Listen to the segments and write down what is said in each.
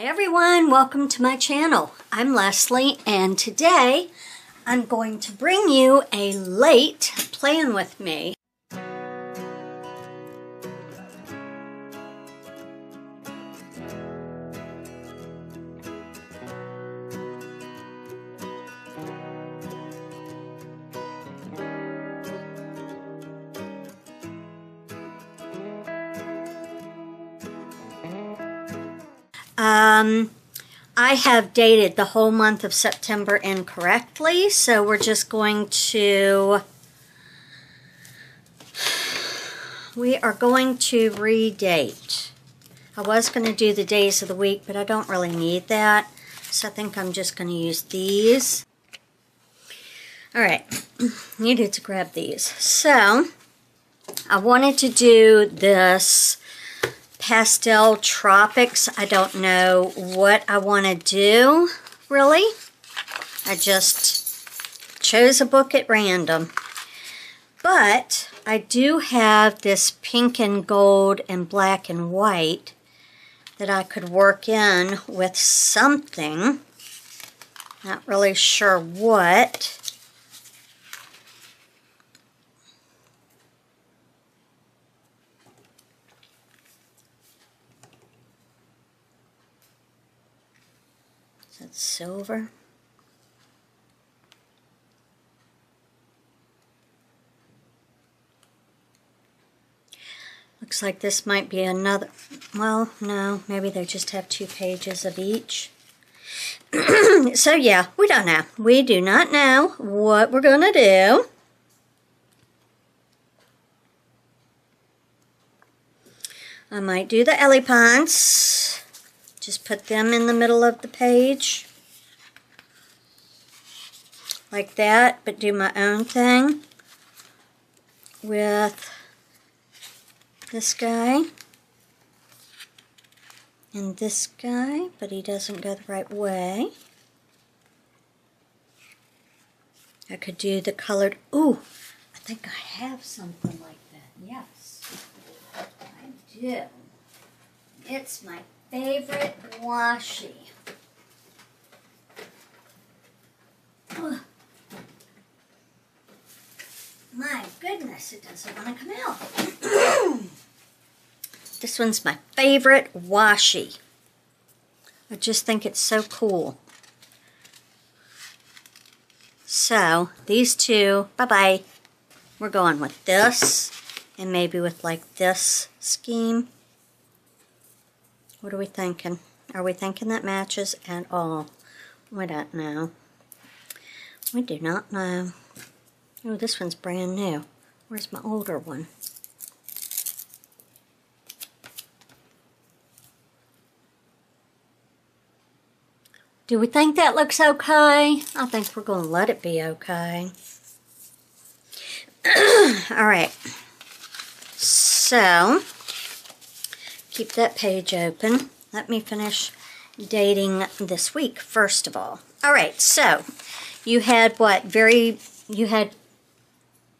Hi everyone, welcome to my channel. I'm Leslee and today I'm going to bring you a late plan with me. Um, I have dated the whole month of September incorrectly, so we're just going to, we are going to redate. I was going to do the days of the week, but I don't really need that, so I think I'm just going to use these. All right, needed to grab these. So, I wanted to do this Pastel Tropics. I don't know what I want to do, really. I just chose a book at random. But I do have this pink and gold and black and white that I could work in with something. Not really sure what. That's silver. Looks like this might be another, well, no, maybe they just have two pages of each. so yeah, we don't know. We do not know what we're going to do. I might do the Elipons. Just put them in the middle of the page. Like that, but do my own thing with this guy and this guy, but he doesn't go the right way. I could do the colored, ooh, I think I have something like that, yes, I do. It's my favorite washi. Ugh. My goodness, it doesn't want to come out. this one's my favorite washi. I just think it's so cool. So, these two, bye-bye. We're going with this, and maybe with like this scheme. What are we thinking? Are we thinking that matches at all? We don't know. We do not know. Oh, this one's brand new. Where's my older one? Do we think that looks okay? I think we're going to let it be okay. All right. So, keep that page open. Let me finish dating this week, first of all. All right, so you had what? Very, you had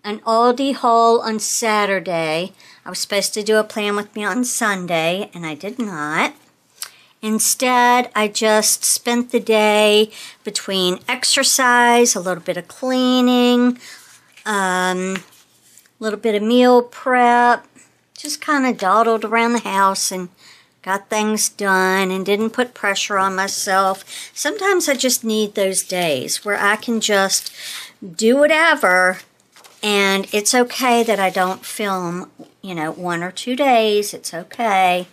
an Aldi haul on Saturday. I was supposed to do a plan with me on Sunday, and I did not. Instead, I just spent the day between exercise, a little bit of cleaning, um, a little bit of meal prep, just kind of dawdled around the house and got things done and didn't put pressure on myself. Sometimes I just need those days where I can just do whatever and it's okay that I don't film, you know, one or two days. It's okay.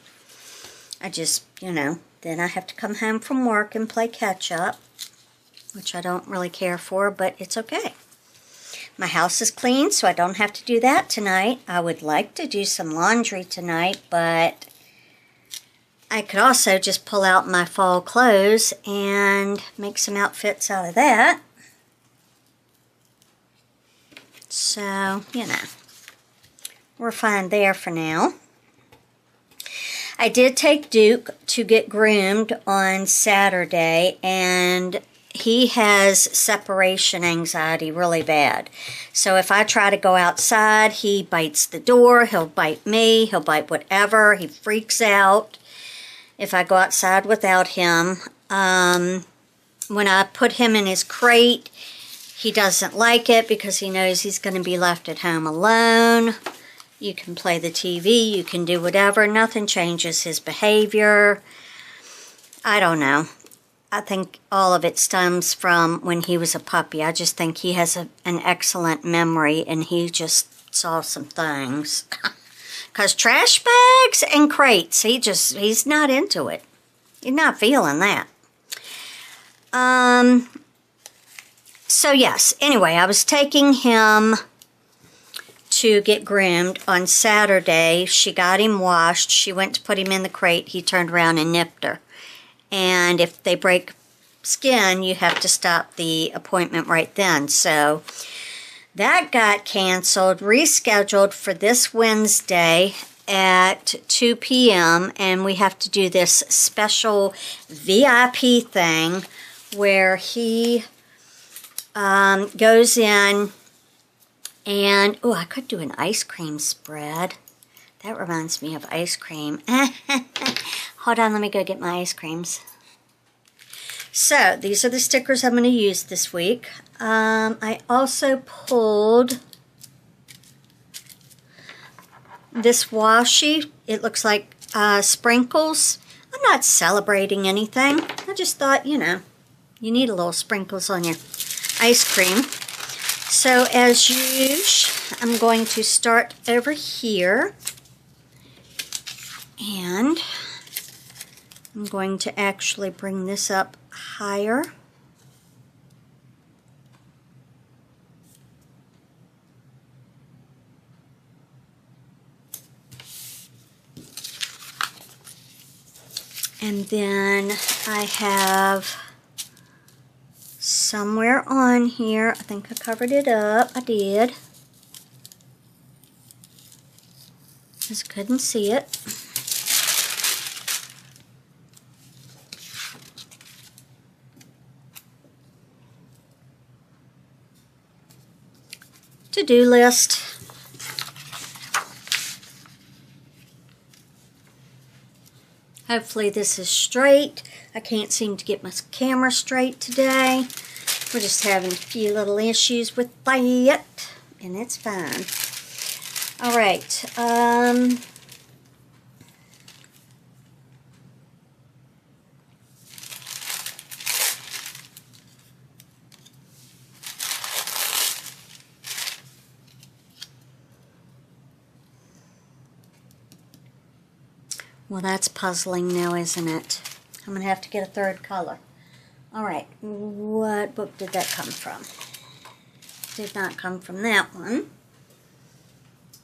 I just, you know, then I have to come home from work and play catch up, which I don't really care for, but it's okay. My house is clean, so I don't have to do that tonight. I would like to do some laundry tonight, but I could also just pull out my fall clothes and make some outfits out of that. So, you know, we're fine there for now. I did take Duke to get groomed on Saturday, and he has separation anxiety really bad. So if I try to go outside, he bites the door, he'll bite me, he'll bite whatever, he freaks out. if I go outside without him. Um, when I put him in his crate, he doesn't like it because he knows he's going to be left at home alone. You can play the TV, you can do whatever. Nothing changes his behavior. I don't know. I think all of it stems from when he was a puppy. I just think he has a, an excellent memory and he just saw some things. Because trash bags and crates, he just, he's not into it. He's not feeling that. Um, so yes, anyway, I was taking him to get groomed on Saturday. She got him washed. She went to put him in the crate. He turned around and nipped her. And if they break skin, you have to stop the appointment right then. So that got canceled, rescheduled for this Wednesday at 2 p.m. And we have to do this special VIP thing where he um, goes in and, oh, I could do an ice cream spread. That reminds me of ice cream. Hold on, let me go get my ice creams. So, these are the stickers I'm going to use this week. Um, I also pulled this washi. It looks like uh, sprinkles. I'm not celebrating anything. I just thought, you know, you need a little sprinkles on your ice cream. So as usual, I'm going to start over here. And I'm going to actually bring this up higher. And then I have somewhere on here, I think I covered it up, I did. Just couldn't see it. To-do list. Hopefully this is straight. I can't seem to get my camera straight today. We're just having a few little issues with that, and it's fine. All right. Um, Well, that's puzzling now, isn't it? I'm going to have to get a third color. All right, what book did that come from? Did not come from that one.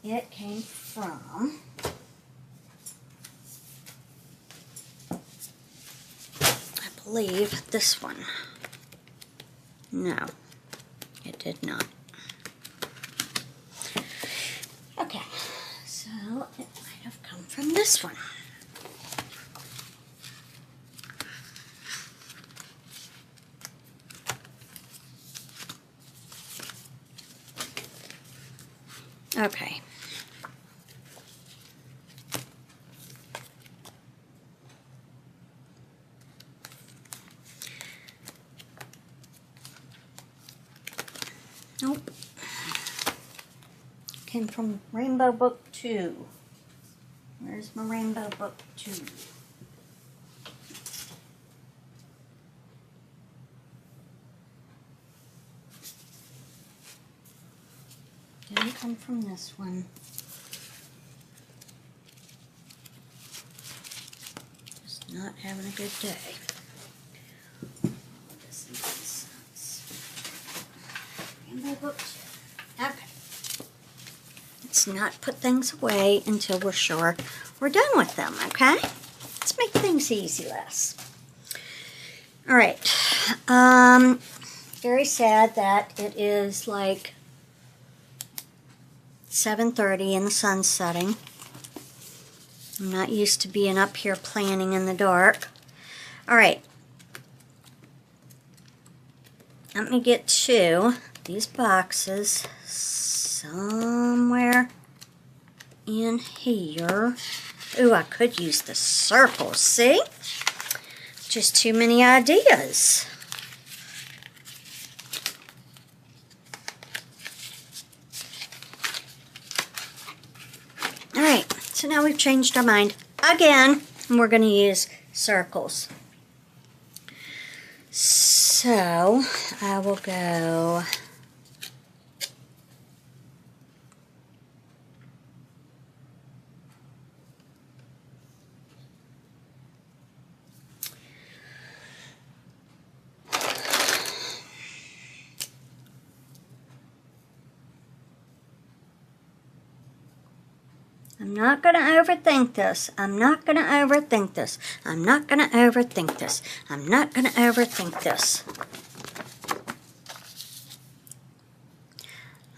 It came from... I believe this one. No, it did not. Okay, so it might have come from this one. Okay. Nope. Came from Rainbow Book 2. Where's my Rainbow Book 2? Didn't come from this one. Just not having a good day. This. Rainbow Book 2. Okay. Let's not put things away until we're sure we're done with them, okay? Let's make things easy, Les. All right. Um, very sad that it is like 7.30 and the sun's setting. I'm not used to being up here planning in the dark. All right. Let me get to these boxes somewhere in here. Ooh, I could use the circles, see? Just too many ideas. All right, so now we've changed our mind again, and we're going to use circles. So I will go I'm not going to overthink this. I'm not going to overthink this. I'm not going to overthink this. I'm not going to overthink this.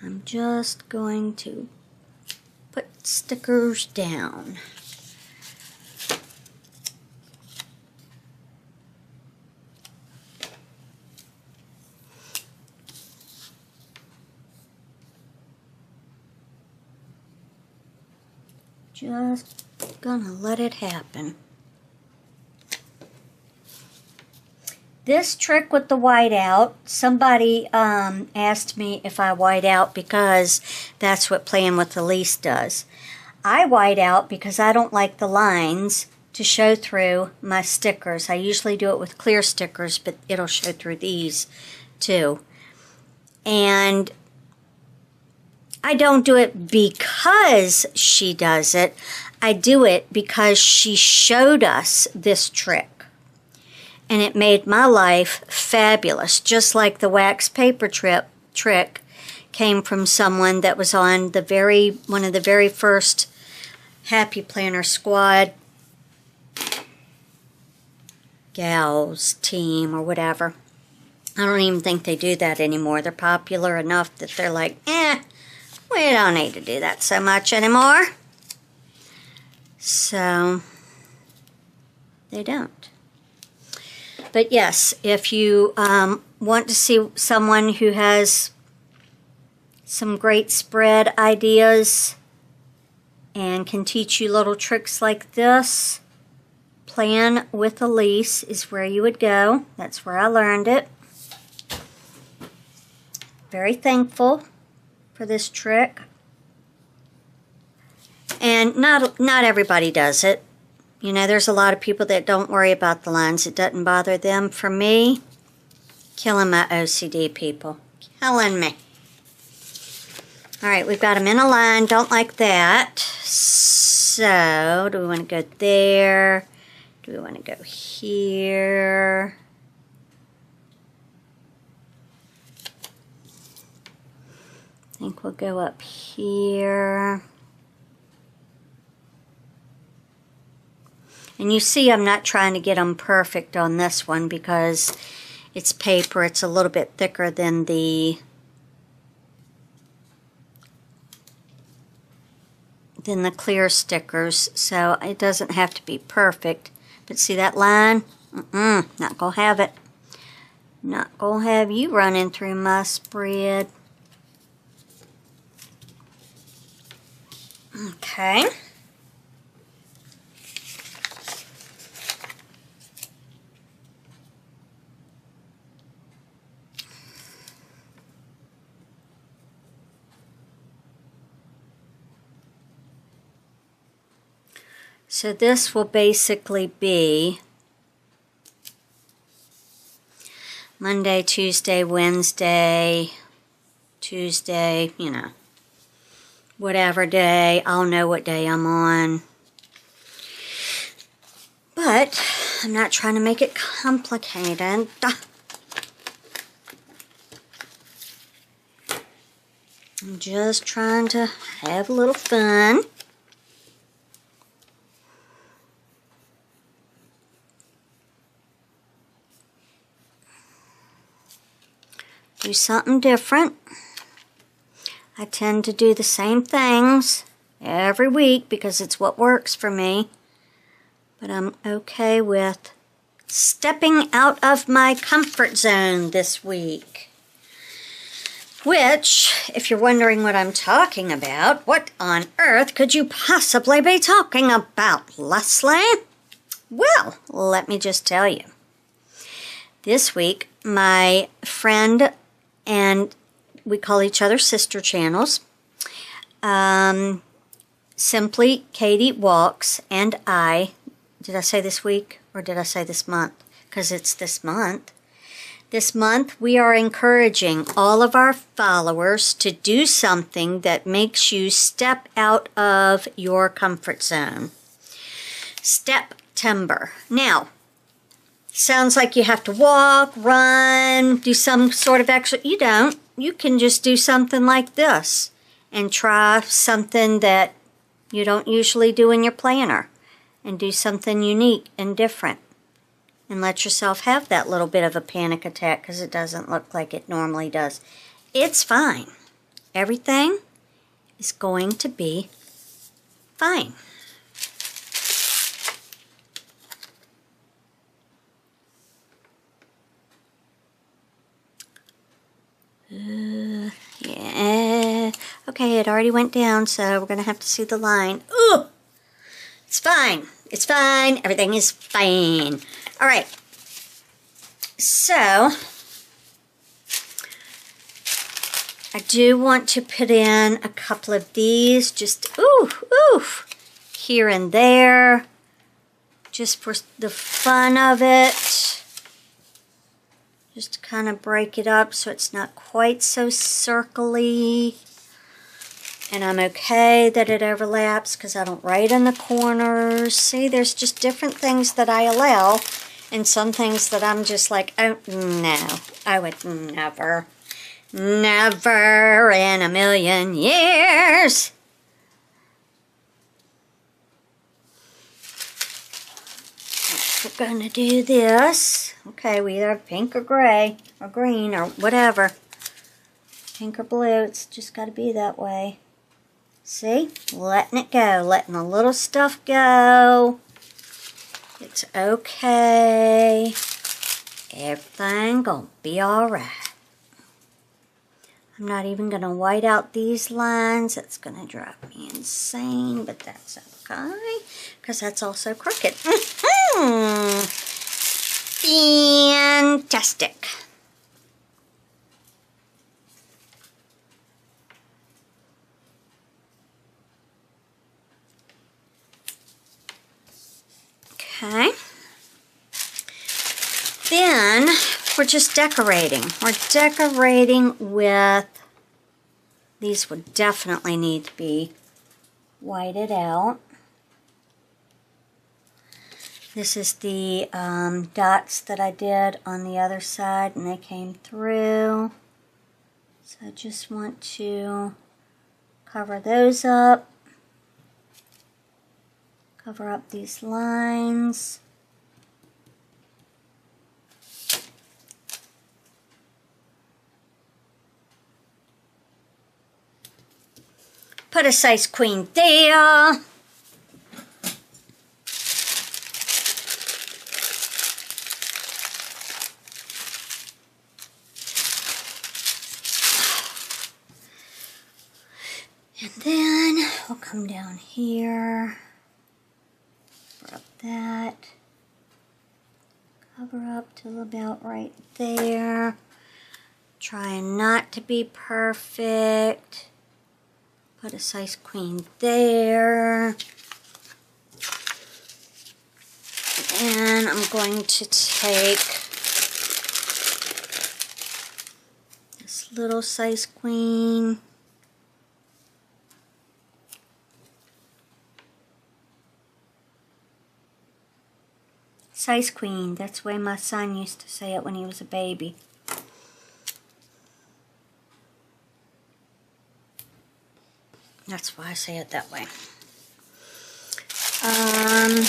I'm just going to put stickers down. Just gonna let it happen. This trick with the whiteout, somebody um, asked me if I white out because that's what Plan with Elise does. I white out because I don't like the lines to show through my stickers. I usually do it with clear stickers, but it'll show through these too. And I don't do it because she does it. I do it because she showed us this trick. And it made my life fabulous, just like the wax paper trip trick came from someone that was on the very one of the very first Happy Planner Squad gals team or whatever. I don't even think they do that anymore. They're popular enough that they're like, eh, we don't need to do that so much anymore. So, they don't. But yes, if you um, want to see someone who has some great spread ideas and can teach you little tricks like this, Plan with Elise is where you would go. That's where I learned it. Very thankful for this trick. And not not everybody does it. You know, there's a lot of people that don't worry about the lines. It doesn't bother them. For me, killing my OCD people. Killing me. All right, we've got them in a line. Don't like that. So, do we want to go there? Do we want to go here? I think we'll go up here. And you see I'm not trying to get them perfect on this one because it's paper. It's a little bit thicker than the than the clear stickers. So it doesn't have to be perfect. But see that line? Mm-mm, not to have it. Not to have you running through my spread. Okay. So this will basically be Monday, Tuesday, Wednesday, Tuesday, you know whatever day. I'll know what day I'm on. But I'm not trying to make it complicated. I'm just trying to have a little fun. Do something different. I tend to do the same things every week because it's what works for me. But I'm okay with stepping out of my comfort zone this week. Which, if you're wondering what I'm talking about, what on earth could you possibly be talking about, Leslee? Well, let me just tell you. This week, my friend and we call each other sister channels. Um, Simply Katie Walks and I, did I say this week or did I say this month? Because it's this month. This month, we are encouraging all of our followers to do something that makes you step out of your comfort zone. Step timber. Now, sounds like you have to walk, run, do some sort of exercise. You don't. You can just do something like this and try something that you don't usually do in your planner and do something unique and different and let yourself have that little bit of a panic attack because it doesn't look like it normally does. It's fine. Everything is going to be fine. Uh, yeah. Okay, it already went down, so we're going to have to see the line. Ooh! It's fine. It's fine. Everything is fine. All right. So, I do want to put in a couple of these, just, ooh, ooh, here and there, just for the fun of it. Just to kind of break it up so it's not quite so circly. And I'm okay that it overlaps because I don't write in the corners. See, there's just different things that I allow and some things that I'm just like, oh, no, I would never, never in a million years. We're going to do this. Okay, we either have pink or gray or green or whatever. Pink or blue, it's just got to be that way. See? Letting it go. Letting the little stuff go. It's okay. Everything gonna be alright. I'm not even gonna white out these lines. That's gonna drive me insane, but that's okay. Because that's also crooked. Fantastic. Okay. Then we're just decorating. We're decorating with, these would definitely need to be whited out. This is the um, dots that I did on the other side and they came through. So I just want to cover those up cover up these lines. Put a size queen there. And then we'll come down here that. Cover up till about right there. Trying not to be perfect. Put a size queen there. And I'm going to take this little size queen Size Queen. That's the way my son used to say it when he was a baby. That's why I say it that way. Um,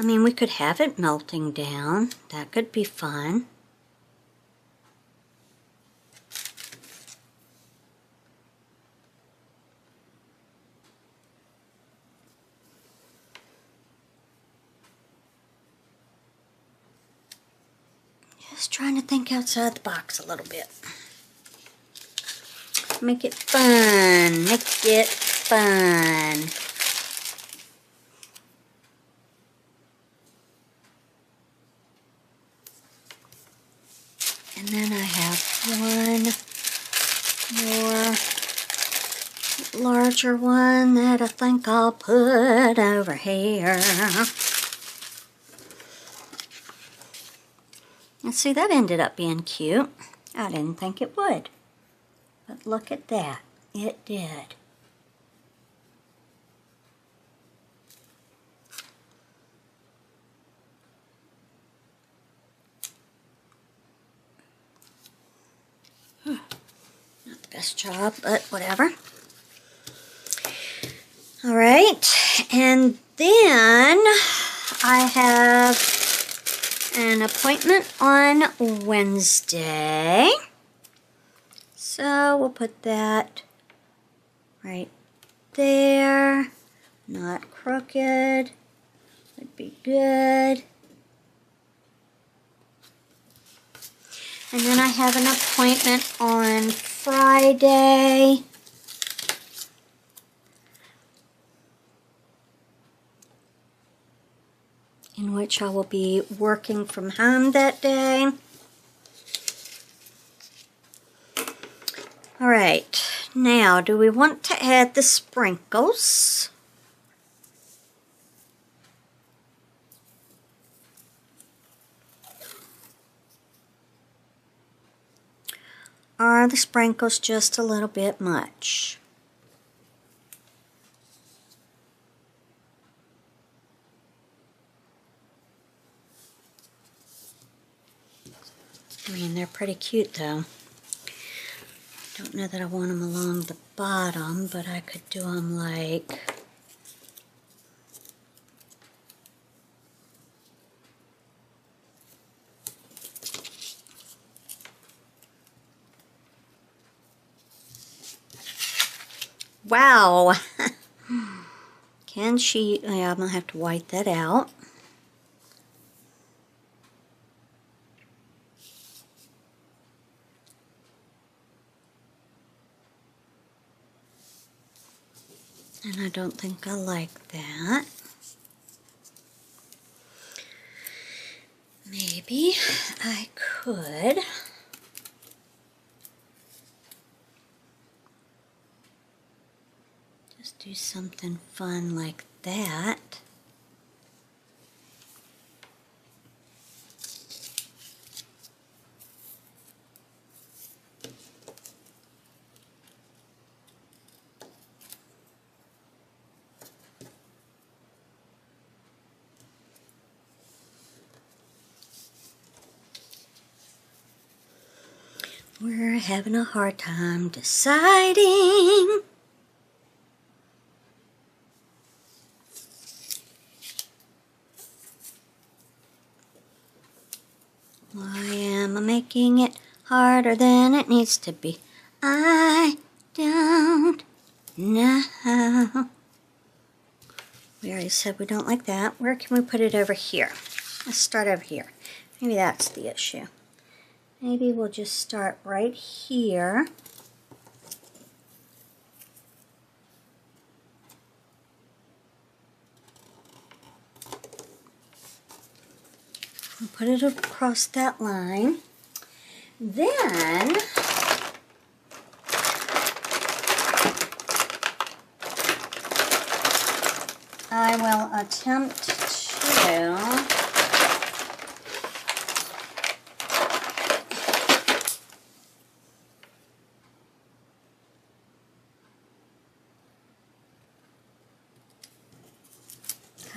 I mean, we could have it melting down. That could be fun. Just trying to think outside the box a little bit. Make it fun. Make it fun. Larger one that I think I'll put over here. And see, that ended up being cute. I didn't think it would. But look at that. It did. Not the best job, but whatever. All right, and then I have an appointment on Wednesday. So we'll put that right there. Not crooked. Would be good. And then I have an appointment on Friday. In which I will be working from home that day. All right, now do we want to add the sprinkles? Are the sprinkles just a little bit much? I mean, they're pretty cute though. Don't know that I want them along the bottom, but I could do them like Wow. Can she, yeah, I'm going to have to white that out. I don't think I like that. Maybe I could just do something fun like that. We're having a hard time deciding. Why am I making it harder than it needs to be? I don't know. We already said we don't like that. Where can we put it over here? Let's start over here. Maybe that's the issue. Maybe we'll just start right here. Put it across that line. Then I will attempt to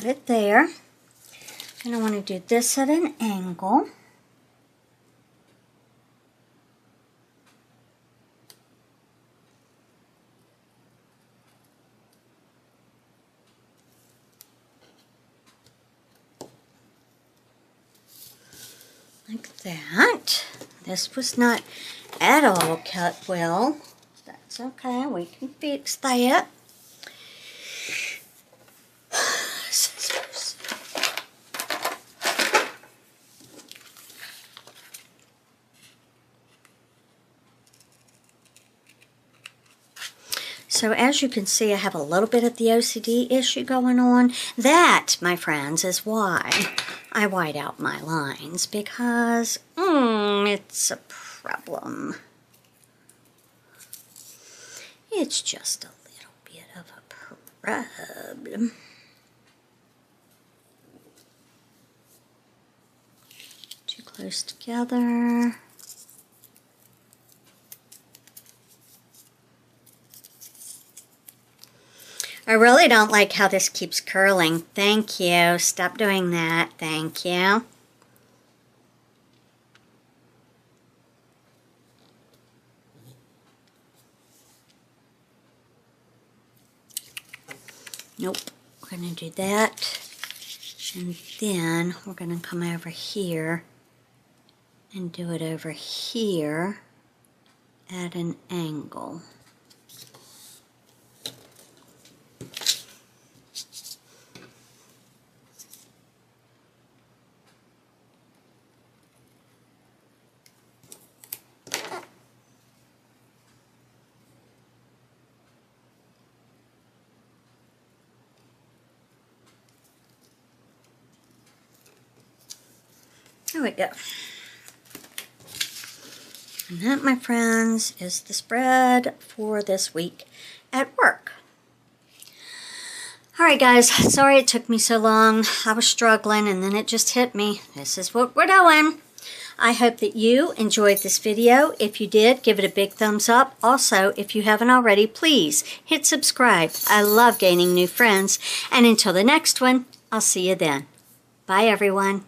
Put it there. And I want to do this at an angle. Like that. This was not at all cut well. That's okay, we can fix that. So as you can see, I have a little bit of the OCD issue going on. That, my friends, is why I white out my lines because mm, it's a problem. It's just a little bit of a problem. Too close together. I really don't like how this keeps curling. Thank you. Stop doing that. Thank you. Nope. We're going to do that. And then we're going to come over here and do it over here at an angle. Go. And that, my friends, is the spread for this week at work. All right, guys, sorry it took me so long. I was struggling and then it just hit me. This is what we're doing. I hope that you enjoyed this video. If you did, give it a big thumbs up. Also, if you haven't already, please hit subscribe. I love gaining new friends. And until the next one, I'll see you then. Bye, everyone.